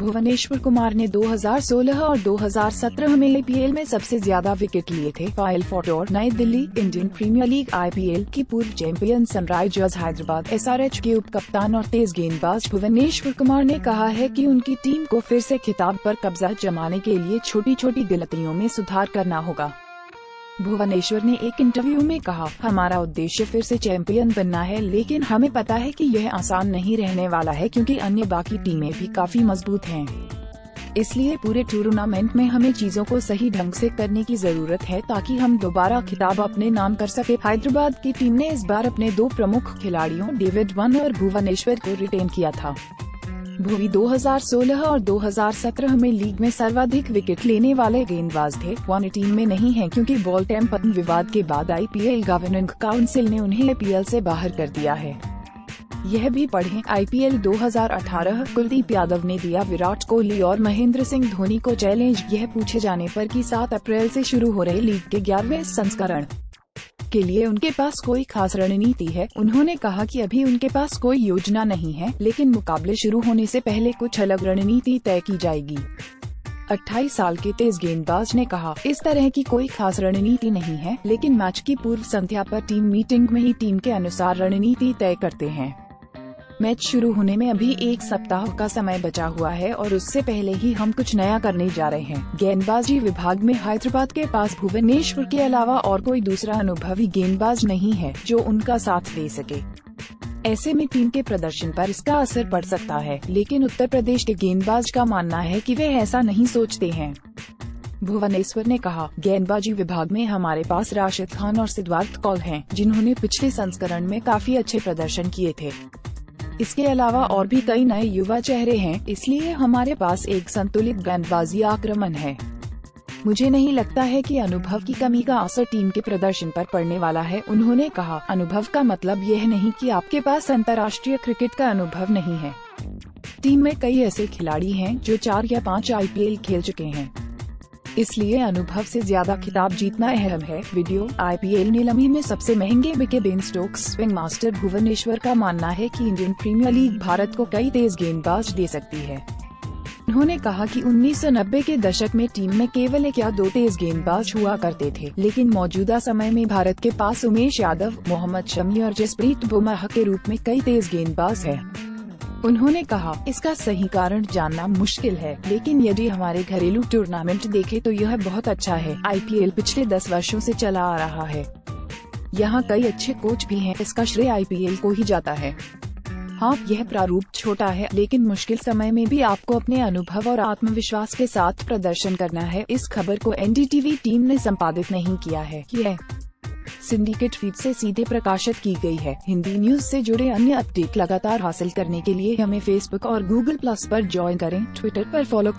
भुवनेश्वर कुमार ने 2016 और 2017 में आईपीएल में सबसे ज़्यादा विकेट लिए थे। File photo New Delhi Indian premier league IPL की पूर्व चैंपियन सनराइजर्स हैदराबाद एसआरएच के उप कप्तान और तेज गेंदबाज भुवनेश्वर कुमार ने कहा है कि उनकी टीम को फिर से खिताब पर कब्जा जमाने के लिए छोटी छोटी गलतियों में सुधार करना होगा। भुवनेश्वर ने एक इंटरव्यू में कहा, हमारा उद्देश्य फिर से चैंपियन बनना है, लेकिन हमें पता है कि यह आसान नहीं रहने वाला है क्योंकि अन्य बाकी टीमें भी काफ़ी मज़बूत हैं। इसलिए पूरे टूर्नामेंट में हमें चीज़ों को सही ढंग से करने की ज़रूरत है ताकि हम दोबारा खिताब अपने नाम कर सके। हैदराबाद की टीम ने इस बार अपने दो प्रमुख खिलाड़ियों, डेविड वन और भुवनेश्वर को रिटेन किया था। भुवी 2016 और 2017 में लीग में सर्वाधिक विकेट लेने वाले गेंदबाज थे। वन टीम में नहीं है क्योंकि बॉल टेम्पन विवाद के बाद आईपीएल गवर्निंग काउंसिल ने उन्हें आईपीएल से बाहर कर दिया है। यह भी पढ़ें, आईपीएल 2018 कुलदीप यादव ने दिया विराट कोहली और महेंद्र सिंह धोनी को चैलेंज। यह पूछे जाने पर कि 7 अप्रैल से शुरू हो रहे लीग के ग्यारहवें संस्करण। के लिए उनके पास कोई खास रणनीति है। उन्होंने कहा कि अभी उनके पास कोई योजना नहीं है, लेकिन मुकाबले शुरू होने से पहले कुछ अलग रणनीति तय की जाएगी। 28 साल के तेज गेंदबाज ने कहा, इस तरह की कोई खास रणनीति नहीं है, लेकिन मैच की पूर्व संध्या पर टीम मीटिंग में ही टीम के अनुसार रणनीति तय करते हैं। मैच शुरू होने में अभी एक सप्ताह का समय बचा हुआ है और उससे पहले ही हम कुछ नया करने जा रहे हैं। गेंदबाजी विभाग में हैदराबाद के पास भुवनेश्वर के अलावा और कोई दूसरा अनुभवी गेंदबाज नहीं है जो उनका साथ दे सके। ऐसे में टीम के प्रदर्शन पर इसका असर पड़ सकता है लेकिन उत्तर प्रदेश के गेंदबाज का मानना है कि वे ऐसा नहीं सोचते हैं। भुवनेश्वर ने कहा गेंदबाजी विभाग में हमारे पास राशिद खान और सिद्धार्थ कौल हैं, जिन्होंने पिछले संस्करण में काफ़ी अच्छे प्रदर्शन किए थे। इसके अलावा और भी कई नए युवा चेहरे हैं, इसलिए हमारे पास एक संतुलित गेंदबाजी आक्रमण है। मुझे नहीं लगता है कि अनुभव की कमी का असर टीम के प्रदर्शन पर पड़ने वाला है, उन्होंने कहा। अनुभव का मतलब यह नहीं कि आपके पास अंतर्राष्ट्रीय क्रिकेट का अनुभव नहीं है। टीम में कई ऐसे खिलाड़ी हैं, जो चार या पाँच आईपीएल खेल चुके हैं। इसलिए अनुभव से ज़्यादा खिताब जीतना अहम है। वीडियो, आईपीएल नीलमी में सबसे महँगे बिके Ben Stokes. Swing master Bhuvneshwar का मानना है कि इंडियन प्रीमियर लीग भारत को कई तेज गेंदबाज दे सकती है। उन्होंने कहा कि 1990 के दशक में टीम में केवल एक या दो तेज गेंदबाज हुआ करते थे, लेकिन मौजूदा समय में भारत के पास उमेश यादव, मोहम्मद शमी और जसप्रीत बुमराह के रूप में कई तेज गेंदबाज हैं। उन्होंने कहा, इसका सही कारण जानना मुश्किल है, लेकिन यदि हमारे घरेलू टूर्नामेंट देखे तो यह बहुत अच्छा है। आईपीएल पिछले दस वर्षों से चला आ रहा है। यहाँ कई अच्छे कोच भी हैं, इसका श्रेय आईपीएल को ही जाता है। हाँ यह प्रारूप छोटा है, लेकिन मुश्किल समय में भी आपको अपने अनुभव और आत्मविश्वास के साथ प्रदर्शन करना है। इस खबर को एनडीटीवी टीम ने संपादित नहीं किया है। यह सिंडिकेट ट्वीट से सीधे प्रकाशित की गई है। हिंदी न्यूज़ से जुड़े अन्य अपडेट लगातार हासिल करने के लिए हमें फेसबुक और गूगल प्लस पर ज्वाइन करें ट्विटर पर फॉलो करें।